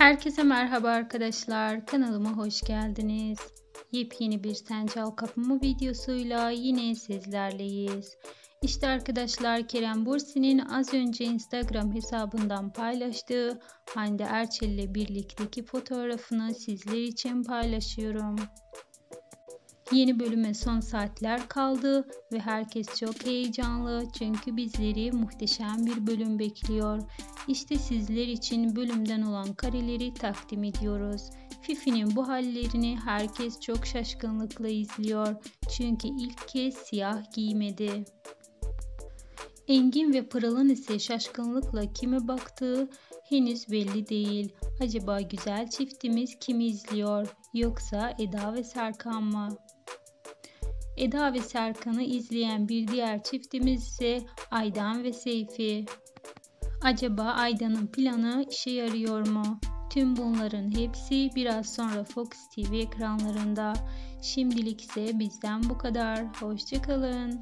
Herkese merhaba arkadaşlar. Kanalıma hoş geldiniz. Yepyeni bir Sencal Kapımı videosuyla yine sizlerleyiz. İşte arkadaşlar Kerem Bursi'nin az önce Instagram hesabından paylaştığı Hande Erçel ile birlikteki fotoğrafını sizler için paylaşıyorum. Yeni bölüme son saatler kaldı ve herkes çok heyecanlı çünkü bizleri muhteşem bir bölüm bekliyor. İşte sizler için bölümden olan kareleri takdim ediyoruz. Fifi'nin bu hallerini herkes çok şaşkınlıkla izliyor çünkü ilk kez siyah giymedi. Engin ve Pırıl'ın ise şaşkınlıkla kime baktığı henüz belli değil. Acaba güzel çiftimiz kimi izliyor yoksa Eda ve Serkan mı? Eda ve Serkan'ı izleyen bir diğer çiftimiz ise Aydan ve Seyfi. Acaba Aydan'ın planı işe yarıyor mu? Tüm bunların hepsi biraz sonra Fox TV ekranlarında. Şimdilik ise bizden bu kadar. Hoşçakalın.